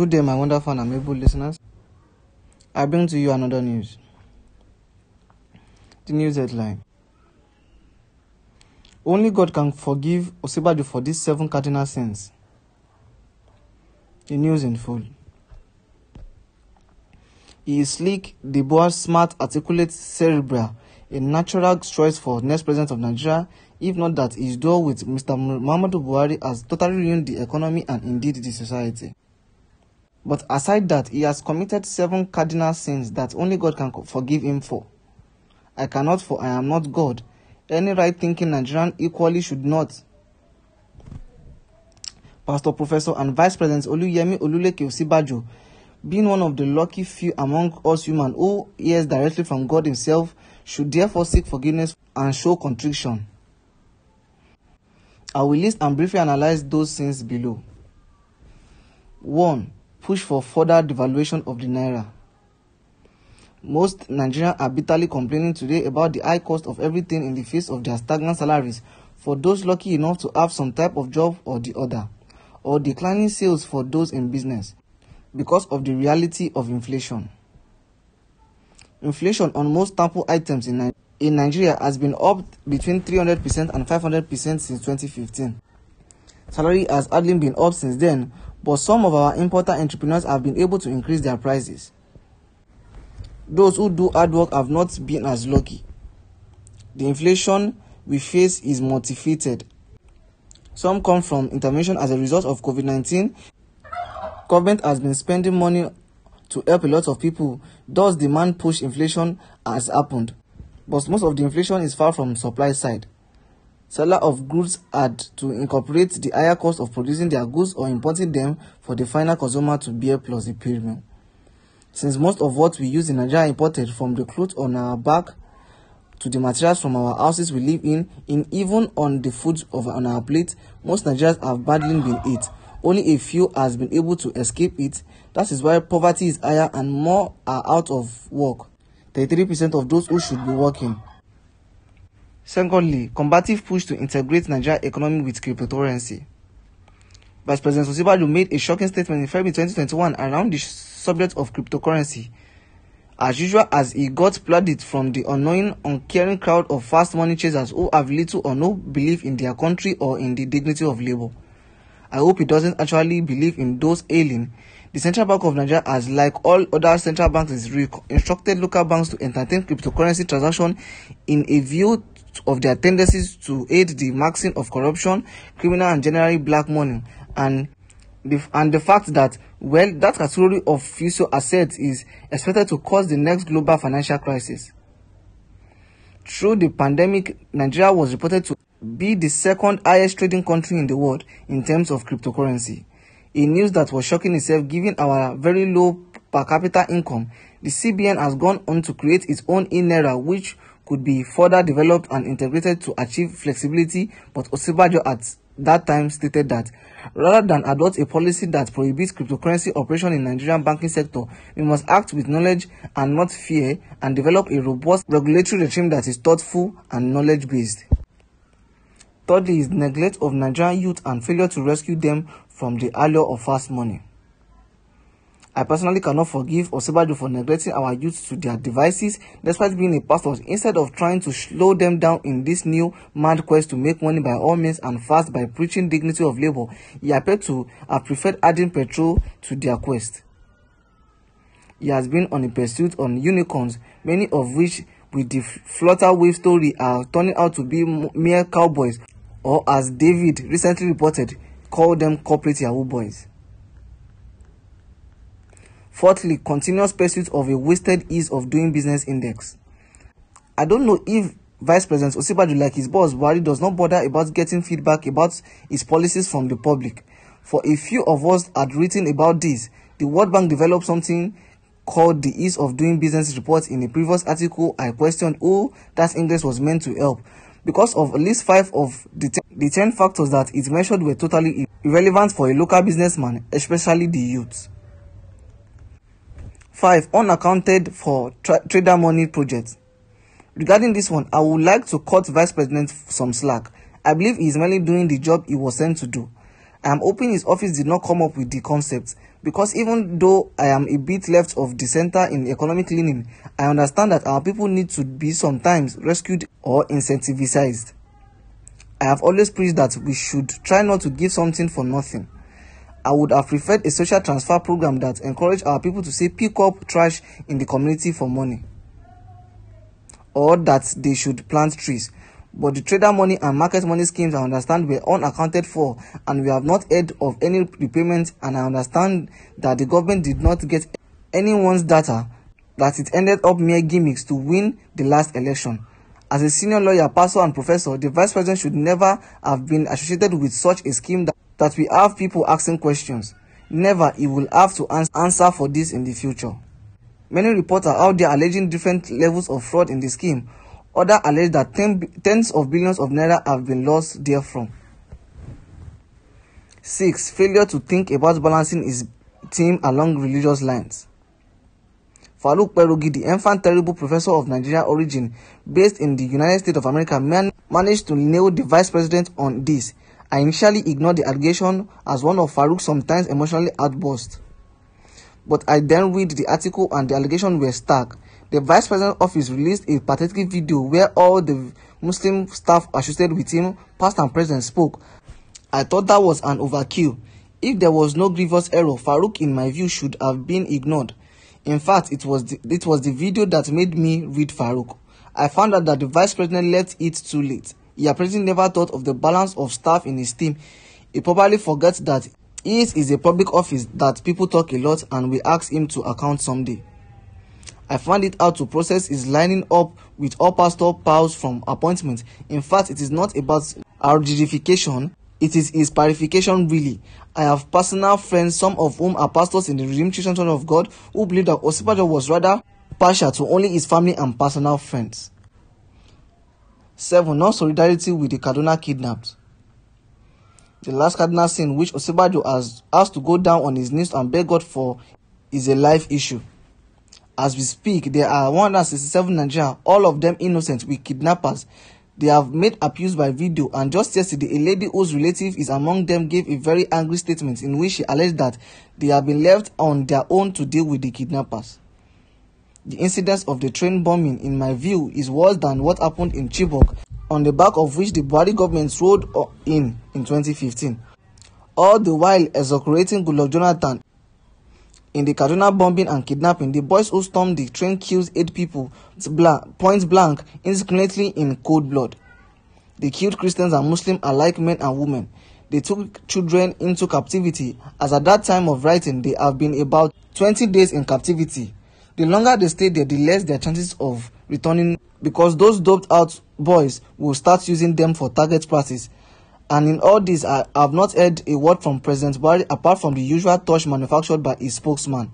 Good day, my wonderful and amiable listeners. I bring to you another news. The news headline Only God can forgive Osinbajo for these seven cardinal sins. The news in full. He is sleek, debonair, smart, articulate, cerebral, a natural choice for next president of Nigeria, if not that his duel with Mr. Muhammadu Buhari has totally ruined the economy and indeed the society. But aside that, he has committed seven cardinal sins that only God can forgive him for. I cannot, for I am not God. Any right thinking Nigerian equally should not. Pastor Professor and Vice President Oluyemi Oluleke Osinbajo, being one of the lucky few among us human who hears directly from God Himself, should therefore seek forgiveness and show contrition. I will list and briefly analyze those sins below. 1 push for further devaluation of the naira. Most Nigerians are bitterly complaining today about the high cost of everything in the face of their stagnant salaries for those lucky enough to have some type of job or the other, or declining sales for those in business because of the reality of inflation. Inflation on most staple items in, in Nigeria has been up between 300% and 500% since 2015. Salary has hardly been up since then, but some of our importer entrepreneurs have been able to increase their prices. Those who do hard work have not been as lucky. The inflation we face is motivated. Some come from intervention as a result of COVID 19. Government has been spending money to help a lot of people, thus, demand push inflation has happened. But most of the inflation is far from supply side. Seller of goods had to incorporate the higher cost of producing their goods or importing them for the final consumer to bear plus the premium. Since most of what we use in Nigeria imported from the clothes on our back to the materials from our houses we live in, in even on the food of on our plate, most Nigerians have badly been hit. Only a few has been able to escape it. That is why poverty is higher and more are out of work. 33% of those who should be working Secondly, combative push to integrate Nigeria economy with cryptocurrency. Vice President Osinbajo made a shocking statement in February 2021 around the subject of cryptocurrency. As usual, as he got flooded from the annoying, uncaring crowd of fast money chasers who have little or no belief in their country or in the dignity of labor. I hope he doesn't actually believe in those ailing. The Central Bank of Nigeria has, like all other central banks, instructed local banks to entertain cryptocurrency transaction in a view of their tendencies to aid the maxing of corruption, criminal and generally black money, and the, and the fact that, well, that category of future assets is expected to cause the next global financial crisis. Through the pandemic, Nigeria was reported to be the second highest trading country in the world in terms of cryptocurrency. A news that was shocking itself given our very low per capita income. The CBN has gone on to create its own e-naira which could be further developed and integrated to achieve flexibility, but Osinbajo at that time stated that rather than adopt a policy that prohibits cryptocurrency operation in Nigerian banking sector, we must act with knowledge and not fear and develop a robust regulatory regime that is thoughtful and knowledge-based. Thirdly is neglect of Nigerian youth and failure to rescue them from the allure of fast money. I personally cannot forgive Osibajo for neglecting our youth to their devices despite being a pastor. Instead of trying to slow them down in this new mad quest to make money by all means and fast by preaching dignity of labor, he appeared to have preferred adding petrol to their quest. He has been on a pursuit on unicorns, many of which with the flutter wave story are turning out to be mere cowboys or as David recently reported, called them corporate Yahoo boys. Fourthly, continuous pursuit of a wasted ease of doing business index. I don't know if Vice President Osinbajo, like his boss Buhari, does not bother about getting feedback about his policies from the public. For a few of us had written about this, the World Bank developed something called the Ease of Doing Business report in a previous article. I questioned who that index was meant to help because of at least five of the, ten, the 10 factors that it mentioned were totally irrelevant for a local businessman, especially the youth. 5. Unaccounted for tra TraderMoni projects. Regarding this one, I would like to cut Vice President some slack. I believe he is merely doing the job he was sent to do. I am hoping his office did not come up with the concept because even though I am a bit left of the center in economic leaning, I understand that our people need to be sometimes rescued or incentivized. I have always preached that we should try not to give something for nothing. I would have preferred a social transfer program that encouraged our people to say pick up trash in the community for money or that they should plant trees. But the TraderMoni and MarketMoni schemes I understand were unaccounted for and we have not heard of any repayment and I understand that the government did not get anyone's data that it ended up mere gimmicks to win the last election. As a senior lawyer, pastor and professor, the vice president should never have been associated with such a scheme that, that we have people asking questions. Never he will have to ans answer for this in the future. Many reports are out there alleging different levels of fraud in the scheme. Others allege that ten, tens of billions of naira have been lost therefrom. 6. Failure to think about balancing his team along religious lines. Farouk Kperogi, the infant terrible professor of Nigerian origin based in the United States of America, man managed to nail the vice president on this. I initially ignored the allegation as one of Farouk's sometimes emotionally outbursts. But I then read the article and the allegations were stark. The Vice President's office released a pathetic video where all the Muslim staff associated with him, past and present, spoke. I thought that was an overkill. If there was no grievous error, Farouk, in my view, should have been ignored. In fact, it was the, it was the video that made me read Farouk. I found out that the vice president left it too late. He apparently never thought of the balance of staff in his team. He probably forgets that His is a public office that people talk a lot and we ask him to account someday. I found it hard to process his lining up with all pastor pals from appointment. In fact, it is not about our justification, it is his purification really. I have personal friends, some of whom are pastors in the Redeemed Christian Church of God, who believe that Osibajo was rather partial to only his family and personal friends. 7. No solidarity with the Kaduna kidnapped. The last cardinal sin which Osibajo has, has to go down on his knees and beg God for is a life issue. As we speak, there are 167 Nigerians, all of them innocent, with kidnappers. They have made abuse by video, and just yesterday, a lady whose relative is among them gave a very angry statement in which she alleged that they have been left on their own to deal with the kidnappers. The incidence of the train bombing, in my view, is worse than what happened in Chibok on the back of which the Buhari government rode in in 2015, all the while execrating Goodluck Jonathan. In the Kaduna bombing and kidnapping, the boys who stormed the train killed eight people point blank, indiscriminately in cold blood. They killed Christians and Muslims alike, men and women. They took children into captivity, as at that time of writing, they have been about 20 days in captivity. The longer they stay there, the less their chances of returning because those doped out boys will start using them for target practice. And in all this, I have not heard a word from President Buhari apart from the usual touch manufactured by his spokesman.